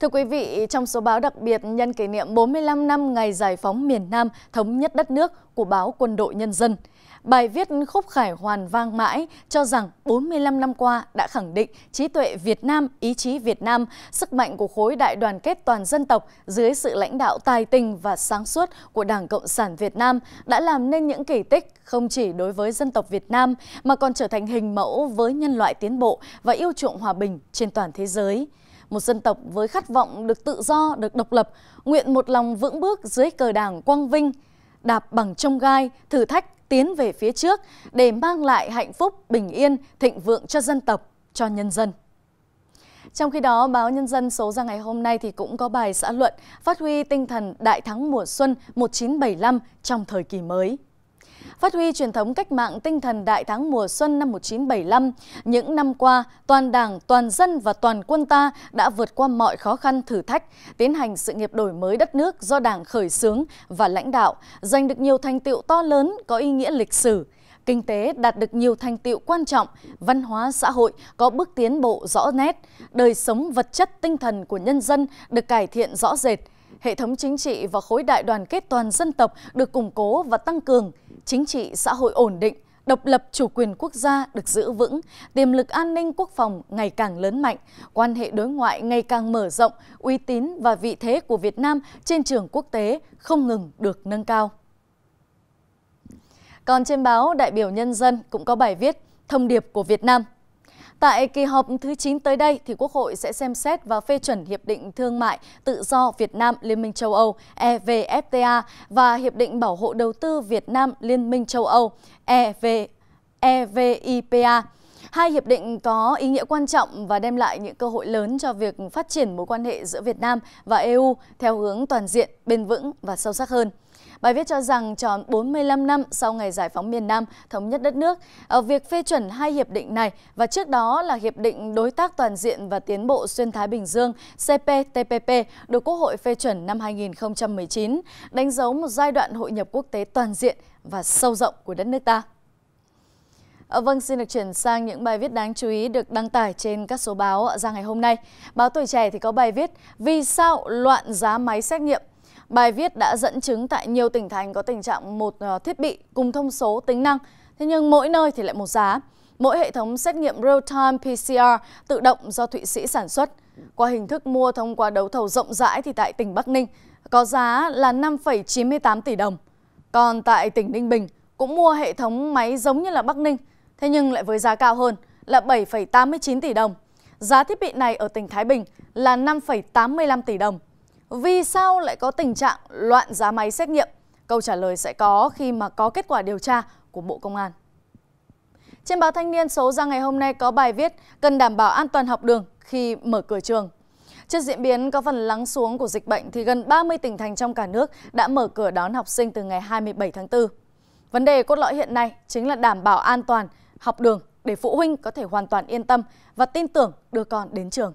Thưa quý vị, trong số báo đặc biệt nhân kỷ niệm 45 năm ngày giải phóng miền Nam thống nhất đất nước của báo Quân đội Nhân dân, bài viết khúc khải hoàn vang mãi cho rằng 45 năm qua đã khẳng định trí tuệ Việt Nam, ý chí Việt Nam, sức mạnh của khối đại đoàn kết toàn dân tộc dưới sự lãnh đạo tài tình và sáng suốt của Đảng Cộng sản Việt Nam đã làm nên những kỳ tích không chỉ đối với dân tộc Việt Nam mà còn trở thành hình mẫu với nhân loại tiến bộ và yêu chuộng hòa bình trên toàn thế giới một dân tộc với khát vọng được tự do, được độc lập, nguyện một lòng vững bước dưới cờ đảng quang vinh, đạp bằng trông gai, thử thách tiến về phía trước để mang lại hạnh phúc, bình yên, thịnh vượng cho dân tộc, cho nhân dân. Trong khi đó, báo Nhân dân số ra ngày hôm nay thì cũng có bài xã luận phát huy tinh thần đại thắng mùa xuân 1975 trong thời kỳ mới. Phát huy truyền thống cách mạng tinh thần đại thắng mùa xuân năm 1975, những năm qua, toàn đảng, toàn dân và toàn quân ta đã vượt qua mọi khó khăn thử thách, tiến hành sự nghiệp đổi mới đất nước do đảng khởi xướng và lãnh đạo, giành được nhiều thành tiệu to lớn có ý nghĩa lịch sử, kinh tế đạt được nhiều thành tiệu quan trọng, văn hóa xã hội có bước tiến bộ rõ nét, đời sống vật chất tinh thần của nhân dân được cải thiện rõ rệt, hệ thống chính trị và khối đại đoàn kết toàn dân tộc được củng cố và tăng cường, chính trị xã hội ổn định, độc lập chủ quyền quốc gia được giữ vững, tiềm lực an ninh quốc phòng ngày càng lớn mạnh, quan hệ đối ngoại ngày càng mở rộng, uy tín và vị thế của Việt Nam trên trường quốc tế không ngừng được nâng cao. Còn trên báo Đại biểu Nhân dân cũng có bài viết Thông điệp của Việt Nam – Tại kỳ họp thứ 9 tới đây, thì Quốc hội sẽ xem xét và phê chuẩn Hiệp định Thương mại Tự do Việt Nam Liên minh châu Âu EVFTA và Hiệp định Bảo hộ Đầu tư Việt Nam Liên minh châu Âu EV, EVIPA. Hai hiệp định có ý nghĩa quan trọng và đem lại những cơ hội lớn cho việc phát triển mối quan hệ giữa Việt Nam và EU theo hướng toàn diện, bền vững và sâu sắc hơn. Bài viết cho rằng tròn 45 năm sau ngày giải phóng miền Nam thống nhất đất nước, ở việc phê chuẩn hai hiệp định này và trước đó là Hiệp định Đối tác Toàn diện và Tiến bộ Xuyên Thái Bình Dương CPTPP được Quốc hội phê chuẩn năm 2019, đánh dấu một giai đoạn hội nhập quốc tế toàn diện và sâu rộng của đất nước ta. Ờ, vâng, xin được chuyển sang những bài viết đáng chú ý được đăng tải trên các số báo ra ngày hôm nay. Báo Tuổi Trẻ thì có bài viết Vì sao loạn giá máy xét nghiệm? Bài viết đã dẫn chứng tại nhiều tỉnh thành có tình trạng một ờ, thiết bị cùng thông số tính năng, thế nhưng mỗi nơi thì lại một giá. Mỗi hệ thống xét nghiệm real-time PCR tự động do Thụy Sĩ sản xuất. Qua hình thức mua thông qua đấu thầu rộng rãi thì tại tỉnh Bắc Ninh có giá là 5,98 tỷ đồng. Còn tại tỉnh Ninh Bình cũng mua hệ thống máy giống như là Bắc Ninh, thế nhưng lại với giá cao hơn là 7,89 tỷ đồng. Giá thiết bị này ở tỉnh Thái Bình là 5,85 tỷ đồng. Vì sao lại có tình trạng loạn giá máy xét nghiệm? Câu trả lời sẽ có khi mà có kết quả điều tra của Bộ Công an. Trên báo Thanh niên số ra ngày hôm nay có bài viết cần đảm bảo an toàn học đường khi mở cửa trường. Trước diễn biến có phần lắng xuống của dịch bệnh thì gần 30 tỉnh thành trong cả nước đã mở cửa đón học sinh từ ngày 27 tháng 4. Vấn đề cốt lõi hiện nay chính là đảm bảo an toàn học đường để phụ huynh có thể hoàn toàn yên tâm và tin tưởng đưa con đến trường.